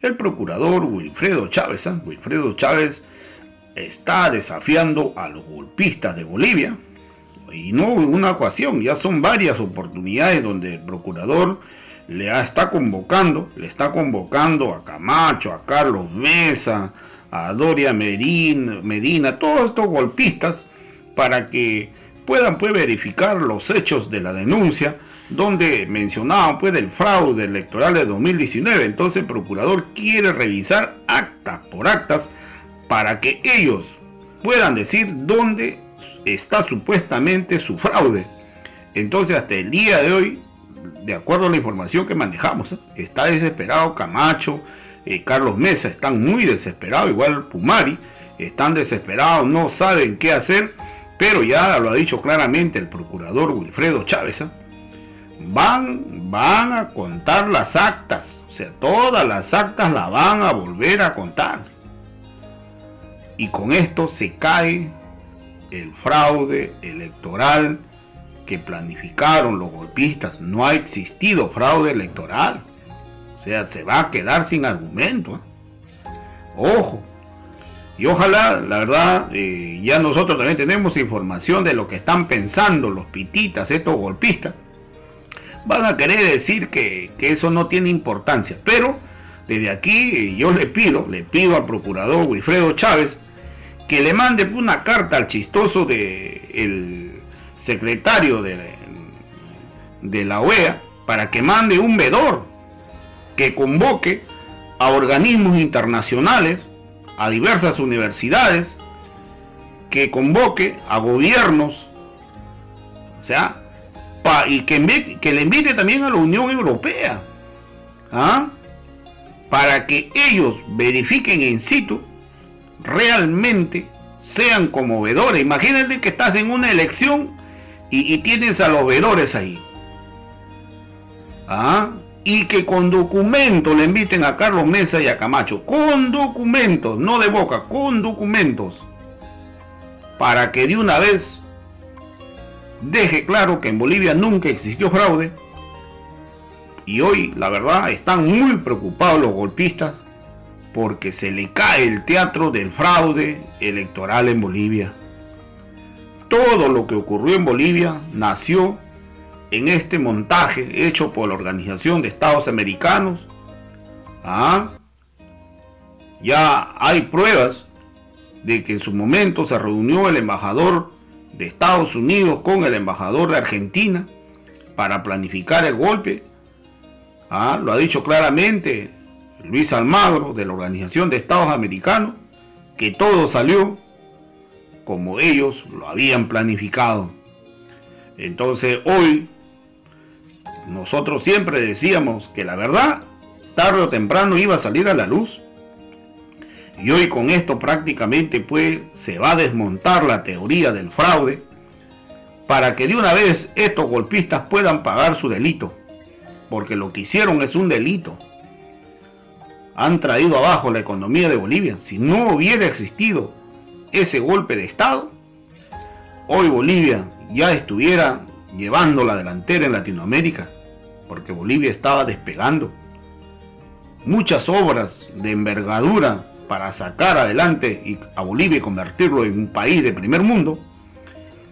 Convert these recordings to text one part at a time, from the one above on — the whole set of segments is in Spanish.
el procurador Wilfredo Chávez, ¿ah? Wilfredo Chávez está desafiando a los golpistas de Bolivia, y no una ocasión, ya son varias oportunidades donde el procurador le está convocando, le está convocando a Camacho, a Carlos Mesa, a Doria Medina, Medina todos estos golpistas, para que puedan pues, verificar los hechos de la denuncia, donde mencionaban pues el fraude electoral de 2019. Entonces el procurador quiere revisar actas por actas para que ellos puedan decir dónde está supuestamente su fraude. Entonces hasta el día de hoy, de acuerdo a la información que manejamos, está desesperado Camacho, eh, Carlos Mesa, están muy desesperados, igual Pumari, están desesperados, no saben qué hacer, pero ya lo ha dicho claramente el procurador Wilfredo Chávez. ¿eh? Van, van a contar las actas, o sea, todas las actas las van a volver a contar. Y con esto se cae el fraude electoral que planificaron los golpistas. No ha existido fraude electoral. O sea, se va a quedar sin argumento. ¿eh? Ojo. Y ojalá, la verdad, eh, ya nosotros también tenemos información de lo que están pensando los pititas, estos golpistas. Van a querer decir que, que eso no tiene importancia. Pero desde aquí eh, yo le pido, le pido al procurador Wilfredo Chávez, que le mande una carta al chistoso de el secretario de, de la OEA para que mande un vedor que convoque a organismos internacionales, a diversas universidades, que convoque a gobiernos, o sea, y que, le invite también a la Unión Europea, ¿ah? para que ellos verifiquen en situ realmente sean conmovedores. Imagínate que estás en una elección y, tienes a los vedores ahí. ¿Ah? Y que con documentos le inviten a Carlos Mesa y a Camacho. Con documentos, no de boca, con documentos. Para que de una vez deje claro que en Bolivia nunca existió fraude. Y hoy, la verdad, están muy preocupados los golpistas porque se le cae el teatro del fraude electoral en Bolivia. Todo lo que ocurrió en Bolivia nació en este montaje hecho por la Organización de Estados Americanos. ¿Ah? Ya hay pruebas de que en su momento se reunió el embajador de Estados Unidos con el embajador de Argentina para planificar el golpe. ¿Ah? Lo ha dicho claramente Luis Almagro de la Organización de Estados Americanos, que todo salió como ellos lo habían planificado. Entonces hoy nosotros siempre decíamos que la verdad tarde o temprano iba a salir a la luz. Y hoy con esto prácticamente pues se va a desmontar la teoría del fraude para que de una vez estos golpistas puedan pagar su delito. Porque lo que hicieron es un delito han traído abajo la economía de Bolivia. Si no hubiera existido ese golpe de Estado, hoy Bolivia ya estuviera llevando la delantera en Latinoamérica, porque Bolivia estaba despegando. Muchas obras de envergadura para sacar adelante a Bolivia y convertirlo en un país de primer mundo,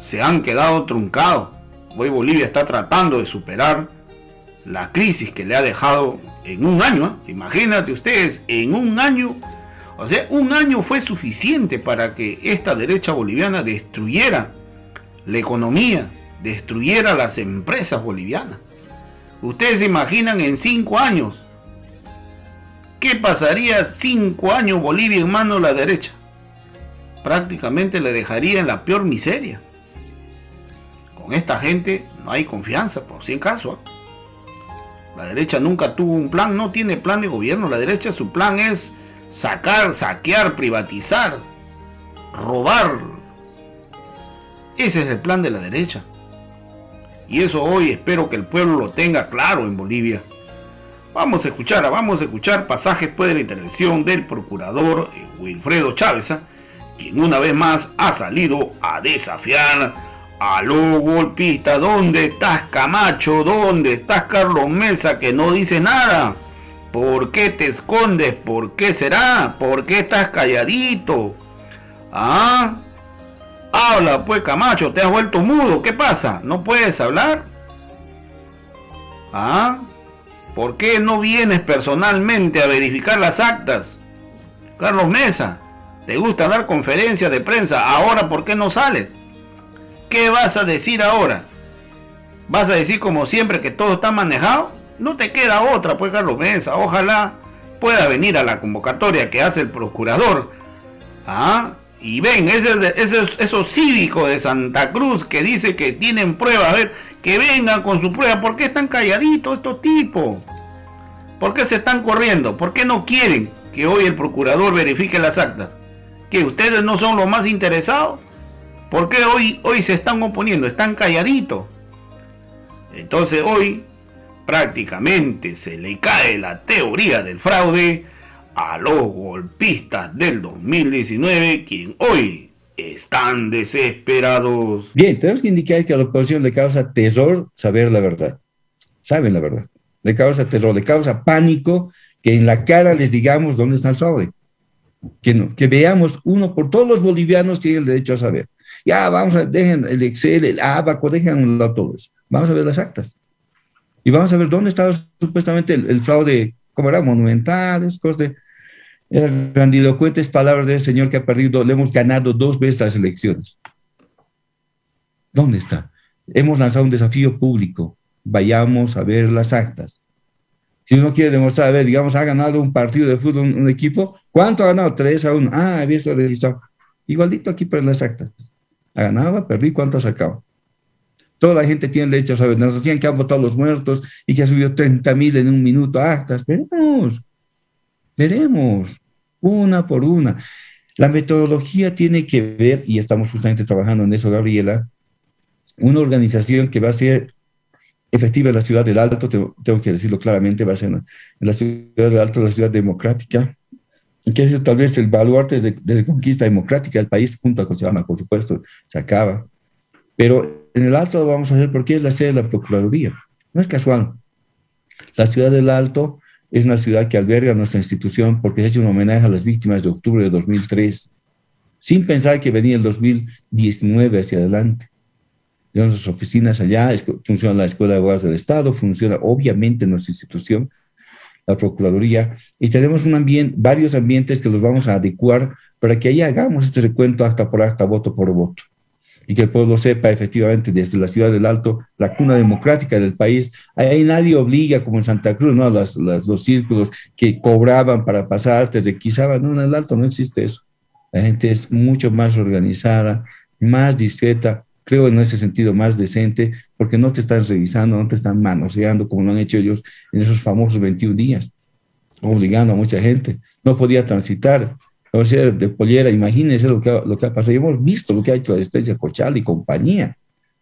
se han quedado truncados. Hoy Bolivia está tratando de superar la crisis que le ha dejado en un año, ¿eh? imagínate ustedes, en un año, o sea, un año fue suficiente para que esta derecha boliviana destruyera la economía, destruyera las empresas bolivianas. Ustedes se imaginan en cinco años, ¿qué pasaría cinco años Bolivia en manos de la derecha? Prácticamente le dejaría en la peor miseria. Con esta gente no hay confianza, por si en caso. ¿eh? La derecha nunca tuvo un plan, no tiene plan de gobierno. La derecha su plan es sacar, saquear, privatizar, robar. Ese es el plan de la derecha. Y eso hoy espero que el pueblo lo tenga claro en Bolivia. Vamos a escuchar, vamos a escuchar pasajes pues, de la intervención del procurador Wilfredo Chávez, ¿ah? quien una vez más ha salido a desafiar Aló, golpista, ¿dónde estás Camacho? ¿Dónde estás Carlos Mesa que no dice nada? ¿Por qué te escondes? ¿Por qué será? ¿Por qué estás calladito? Ah, habla pues Camacho, te has vuelto mudo, ¿qué pasa? ¿No puedes hablar? Ah, ¿por qué no vienes personalmente a verificar las actas? Carlos Mesa, ¿te gusta dar conferencias de prensa? Ahora, ¿por qué no sales? ¿Qué vas a decir ahora? ¿Vas a decir como siempre que todo está manejado? No te queda otra, pues Carlos Mesa. Ojalá pueda venir a la convocatoria que hace el procurador. Ah, y ven, ese, esos cívicos de Santa Cruz que dice que tienen pruebas, a ver, que vengan con su prueba. ¿Por qué están calladitos estos tipos? ¿Por qué se están corriendo? ¿Por qué no quieren que hoy el procurador verifique las actas? ¿Que ustedes no son los más interesados? ¿Por qué hoy, hoy se están oponiendo? Están calladitos. Entonces hoy prácticamente se le cae la teoría del fraude a los golpistas del 2019, quien hoy están desesperados. Bien, tenemos que indicar que a la oposición le causa terror saber la verdad. Saben la verdad. Le causa terror, le causa pánico que en la cara les digamos dónde está el fraude. Que, no, que veamos uno por todos los bolivianos tienen el derecho a saber. Ya, vamos a, dejen el Excel, el ABACO, déjenlo todos. Vamos a ver las actas. Y vamos a ver dónde estaba supuestamente el, fraude, ¿cómo era? Monumentales, cosas de grandilocuentes palabras del señor que ha perdido, le hemos ganado dos veces las elecciones. ¿Dónde está? Hemos lanzado un desafío público. Vayamos a ver las actas. Si uno quiere demostrar, a ver, digamos, ha ganado un partido de fútbol, un, equipo, ¿cuánto ha ganado? Tres a uno. Ah, he visto registrado. Igualito aquí para las actas. Ha ganado, perdí, ¿cuánto ha sacado? Toda la gente tiene derecho a saber. Nos decían que han votado los muertos y que ha subido 30 mil en un minuto actas. Veremos, veremos, una por una. La metodología tiene que ver, y estamos justamente trabajando en eso, Gabriela, una organización que va a ser efectiva en la ciudad del Alto, tengo, que decirlo claramente, va a ser en la ciudad del Alto, la ciudad democrática, que es tal vez el baluarte de, de, conquista democrática del país, junto a Cochabamba, por supuesto, se acaba. Pero en el Alto lo vamos a hacer porque es la sede de la Procuraduría. No es casual. La ciudad del Alto es una ciudad que alberga nuestra institución porque se ha hecho un homenaje a las víctimas de octubre de 2003, sin pensar que venía el 2019 hacia adelante. Tenemos nuestras oficinas allá, funciona la Escuela de Abogados del Estado, funciona obviamente nuestra institución, la Procuraduría, y tenemos un varios ambientes que los vamos a adecuar para que ahí hagamos este recuento acta por acta, voto por voto y que el pueblo sepa efectivamente desde la ciudad del Alto, la cuna democrática del país, ahí nadie obliga como en Santa Cruz, ¿no? Las, los círculos que cobraban para pasar, te requisaban, no, en el Alto no existe eso. La gente es mucho más organizada, más discreta, creo en ese sentido más decente, porque no te están revisando, no te están manoseando como lo han hecho ellos en esos famosos 21 días, obligando a mucha gente. No podía transitar, o sea, de pollera, imagínense lo que, ha, lo que ha pasado. Hemos visto lo que ha hecho la Estancia Cochal y compañía.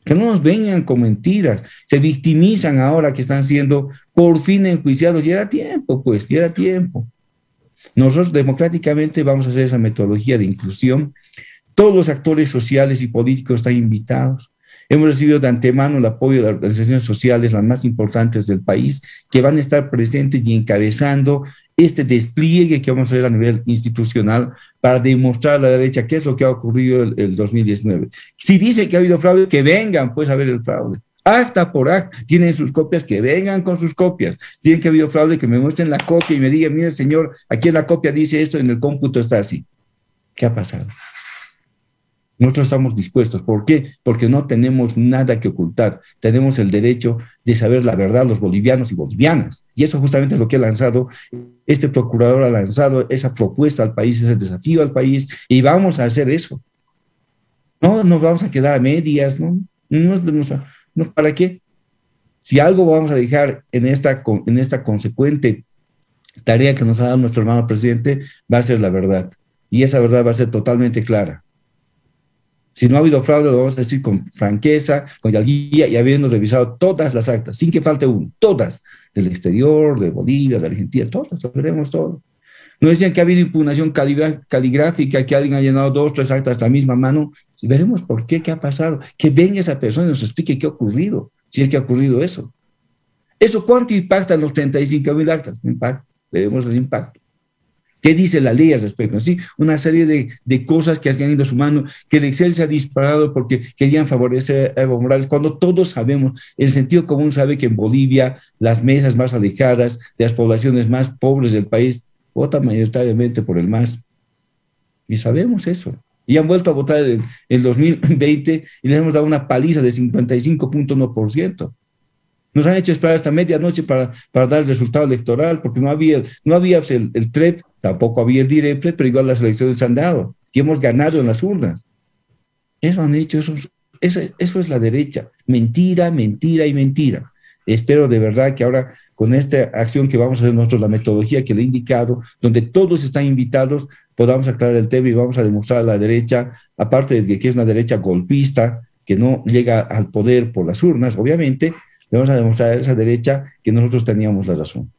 Que no nos vengan con mentiras. Se victimizan ahora que están siendo por fin enjuiciados. Y era tiempo, pues, y era tiempo. Nosotros democráticamente vamos a hacer esa metodología de inclusión. Todos los actores sociales y políticos están invitados. Hemos recibido de antemano el apoyo de las organizaciones sociales, las más importantes del país, que van a estar presentes y encabezando este despliegue que vamos a ver a nivel institucional para demostrar a la derecha qué es lo que ha ocurrido el, el 2019. Si dicen que ha habido fraude, que vengan pues a ver el fraude. Acta por acta, tienen sus copias, que vengan con sus copias. Tienen que ha habido fraude, que me muestren la copia y me digan, mire señor, aquí en la copia dice esto, en el cómputo está así. ¿Qué ha pasado? Nosotros estamos dispuestos. ¿Por qué? Porque no tenemos nada que ocultar. Tenemos el derecho de saber la verdad los bolivianos y bolivianas. Y eso justamente es lo que ha lanzado este procurador, ha lanzado esa propuesta al país, ese desafío al país, y vamos a hacer eso. No nos vamos a quedar a medias, ¿no? no, ¿Para qué? Si algo vamos a dejar en esta, en esta consecuente tarea que nos ha dado nuestro hermano presidente, va a ser la verdad. Y esa verdad va a ser totalmente clara. Si no ha habido fraude, lo vamos a decir con franqueza, con guía y habiendo revisado todas las actas, sin que falte uno, todas, del exterior, de Bolivia, de Argentina, todas, lo veremos todo. No decían que ha habido impugnación caligráfica, que alguien ha llenado dos, tres actas de la misma mano. Y veremos por qué, qué ha pasado. Que venga esa persona y nos explique qué ha ocurrido, si es que ha ocurrido eso. ¿Eso cuánto impacta en los 35 mil actas? Impacta. veremos el impacto. ¿Qué dice la ley al respecto? Sí, una serie de, de, cosas que hacían ido sumando, que el Excel se ha disparado porque querían favorecer a Evo Morales, cuando todos sabemos, el sentido común sabe que en Bolivia las mesas más alejadas de las poblaciones más pobres del país votan mayoritariamente por el MAS. Y sabemos eso. Y han vuelto a votar en el 2020 y les hemos dado una paliza de 55.1%. Nos han hecho esperar hasta medianoche para, para dar el resultado electoral, porque no había, no había el, el TREP, tampoco había el DIREPRE, pero igual las elecciones se han dado y hemos ganado en las urnas. Eso han hecho, eso, eso, eso es la derecha. Mentira, mentira y mentira. Espero de verdad que ahora con esta acción que vamos a hacer nosotros, la metodología que le he indicado, donde todos están invitados, podamos aclarar el tema y vamos a demostrar a la derecha, aparte de que es una derecha golpista, que no llega al poder por las urnas, obviamente, le vamos a demostrar a esa derecha que nosotros teníamos la razón.